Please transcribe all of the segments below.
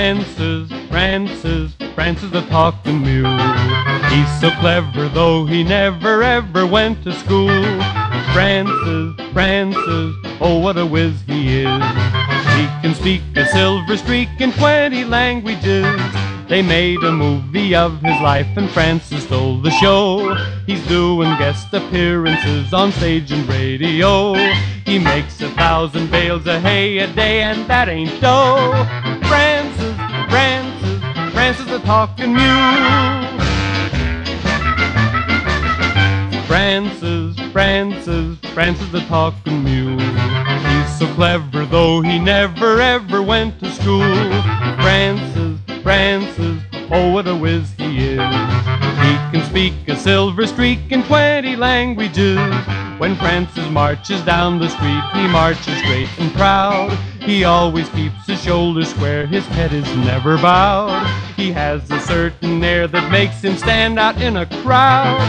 Francis, Francis Francis the talking mule. He's so clever, though he never ever went to school. Francis, Francis, oh what a whiz he is. He can speak a silver streak in 20 languages. They made a movie of his life and Francis stole the show. He's doing guest appearances on stage and radio. He makes a thousand bales of hay a day and that ain't dough. Francis, Francis, the talking mule. Francis, Francis, Francis the talking mule. He's so clever though he never ever went to school. Francis, Francis, oh what a whiz he is. He can speak a silver streak in 20 languages. When Francis marches down the street, he marches straight and proud. He always keeps his shoulders square, his head is never bowed. He has a certain air that makes him stand out in a crowd.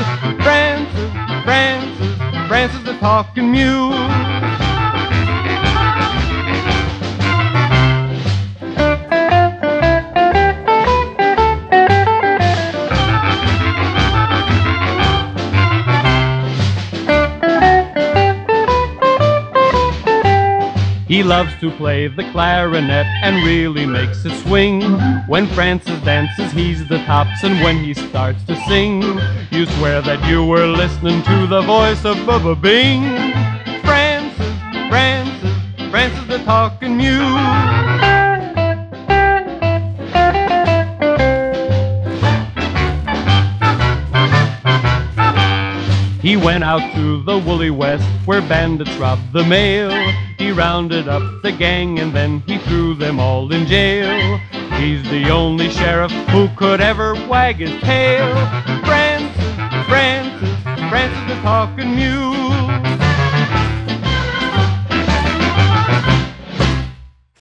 Francis, Francis, Francis the talking mule. He loves to play the clarinet and really makes it swing. When Francis dances, he's the tops, and when he starts to sing, you swear that you were listening to the voice of Bubba Bing. Francis, Francis, Francis the talking mule. He went out to the woolly west where bandits robbed the mail. He rounded up the gang and then he threw them all in jail. He's the only sheriff who could ever wag his tail. Francis, Francis, Francis the talking mule.